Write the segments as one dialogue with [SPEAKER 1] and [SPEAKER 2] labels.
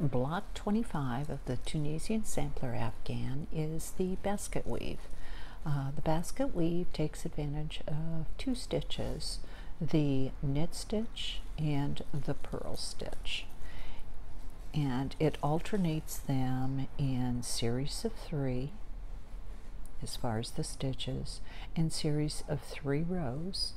[SPEAKER 1] Block 25 of the Tunisian sampler Afghan is the basket weave. Uh, the basket weave takes advantage of two stitches, the knit stitch and the purl stitch. And it alternates them in series of three as far as the stitches and series of three rows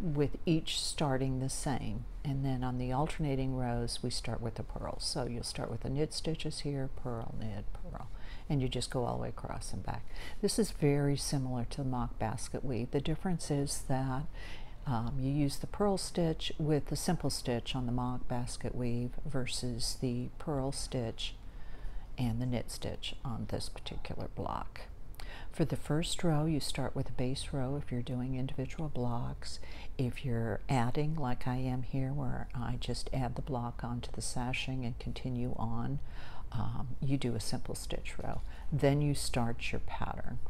[SPEAKER 1] with each starting the same. And then on the alternating rows, we start with the purls. So you'll start with the knit stitches here, purl, knit, purl, and you just go all the way across and back. This is very similar to the mock basket weave. The difference is that um, you use the purl stitch with the simple stitch on the mock basket weave versus the purl stitch and the knit stitch on this particular block. For the first row, you start with a base row if you're doing individual blocks. If you're adding, like I am here, where I just add the block onto the sashing and continue on, um, you do a simple stitch row. Then you start your pattern.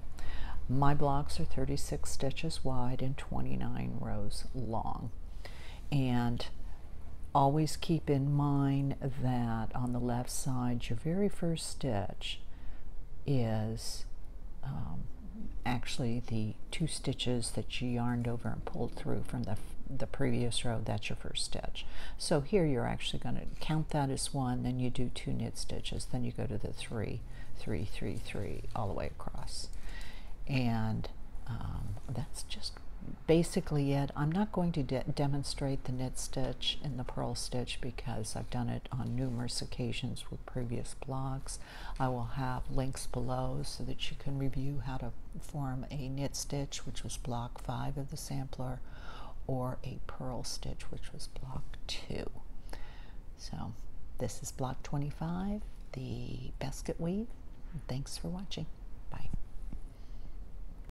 [SPEAKER 1] My blocks are 36 stitches wide and 29 rows long. And always keep in mind that on the left side, your very first stitch is um, actually the two stitches that you yarned over and pulled through from the, the previous row, that's your first stitch. So here you're actually going to count that as one, then you do two knit stitches, then you go to the three, three, three, three, all the way across. And um, that's just basically it. I'm not going to de demonstrate the knit stitch and the purl stitch because I've done it on numerous occasions with previous blogs. I will have links below so that you can review how to form a knit stitch, which was block 5 of the sampler, or a purl stitch, which was block 2. So this is block 25, the basket weave. Thanks for watching.